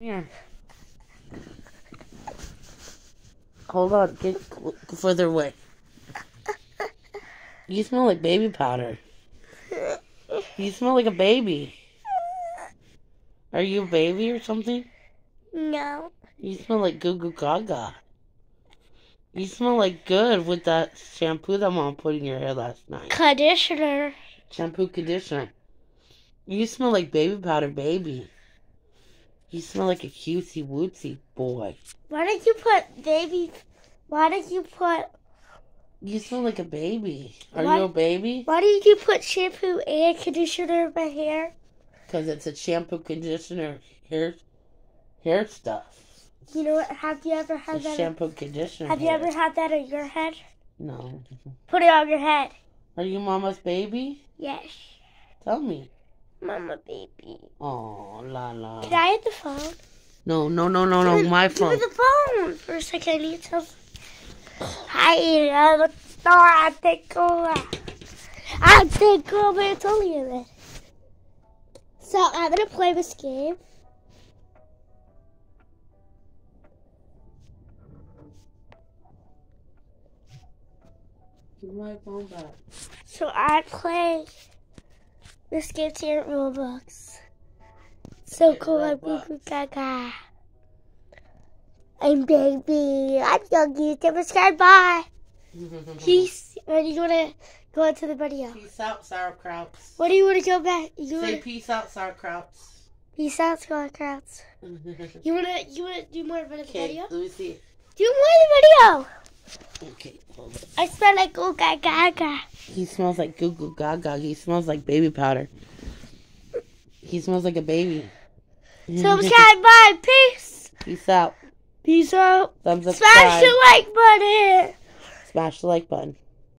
Here. Hold on, get further away. You smell like baby powder. You smell like a baby. Are you a baby or something? No. You smell like goo goo gaga. You smell like good with that shampoo that mom put in your hair last night. Conditioner. Shampoo conditioner. You smell like baby powder, baby. You smell like a cutesy wootsy boy. Why did you put baby? Why did you put? You smell like a baby. Are What? you a baby? Why did you put shampoo and conditioner in my hair? Because it's a shampoo conditioner hair hair stuff. You know what? Have you ever had It's that? shampoo conditioner. have you ever had that on your head? No. Put it on your head. Are you mama's baby? Yes, Tell me. Mama, baby. Oh la la. Can I have the phone? No, no, no, no, no. Give My Give phone. me the phone for a second. I need some. Hi, I'm a star. I think over. I think over. It's only a minute. So I'm gonna play this game. Give my phone back. So I play this game here at Roblox. So cool, I'm Goo Gaga. I'm baby. I'm young. Subscribe. Bye. Peace. Or do you wanna go to the video? Peace out, sauerkrauts. What do you wanna go back? You Say wanna peace out, sauerkrauts. peace out, Squadcrafts. You wanna you wanna do more of the okay, video? let me see. Do more of the video. Okay, hold on. I smell like Goo Gaga. He smells like goo goo gaga. He smells like baby powder. He smells like a baby. Subscribe. Bye. Peace. Peace out. Peace out. Thumbs up. Smash the like button. Smash the like button.